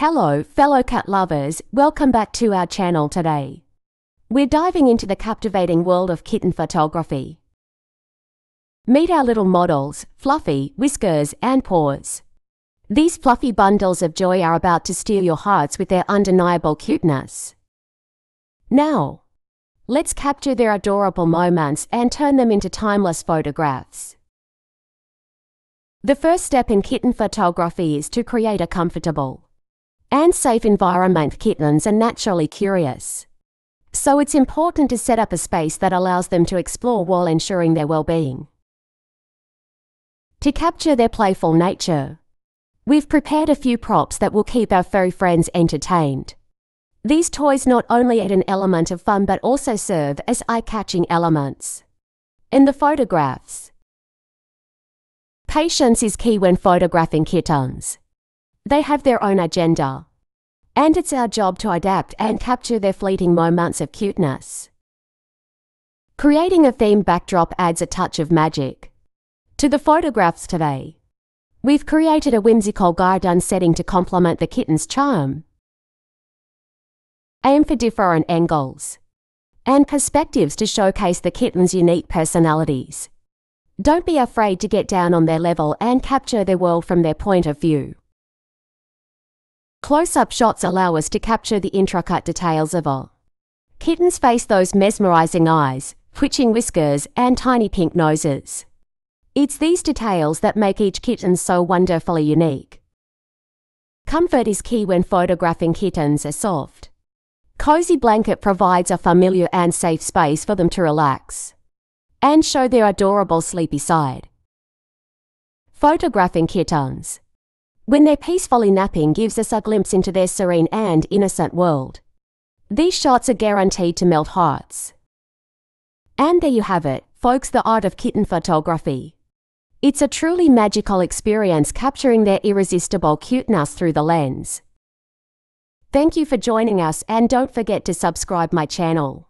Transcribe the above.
Hello, fellow cat lovers, welcome back to our channel today. We're diving into the captivating world of kitten photography. Meet our little models, Fluffy, Whiskers, and Paws. These fluffy bundles of joy are about to steal your hearts with their undeniable cuteness. Now, let's capture their adorable moments and turn them into timeless photographs. The first step in kitten photography is to create a comfortable and safe environment. Kittens are naturally curious. So it's important to set up a space that allows them to explore while ensuring their well-being. To capture their playful nature, we've prepared a few props that will keep our furry friends entertained. These toys not only add an element of fun but also serve as eye-catching elements. In the photographs, Patience is key when photographing kittens. They have their own agenda. And it's our job to adapt and capture their fleeting moments of cuteness. Creating a theme backdrop adds a touch of magic. To the photographs today, we've created a whimsical garden setting to complement the kitten's charm. Aim for different angles and perspectives to showcase the kitten's unique personalities. Don't be afraid to get down on their level and capture their world from their point of view. Close-up shots allow us to capture the intricate details of all. kitten's face those mesmerizing eyes, twitching whiskers, and tiny pink noses. It's these details that make each kitten so wonderfully unique. Comfort is key when photographing kittens A soft. Cozy blanket provides a familiar and safe space for them to relax and show their adorable sleepy side. Photographing kittens. When they're peacefully napping gives us a glimpse into their serene and innocent world. These shots are guaranteed to melt hearts. And there you have it, folks, the art of kitten photography. It's a truly magical experience capturing their irresistible cuteness through the lens. Thank you for joining us and don't forget to subscribe my channel.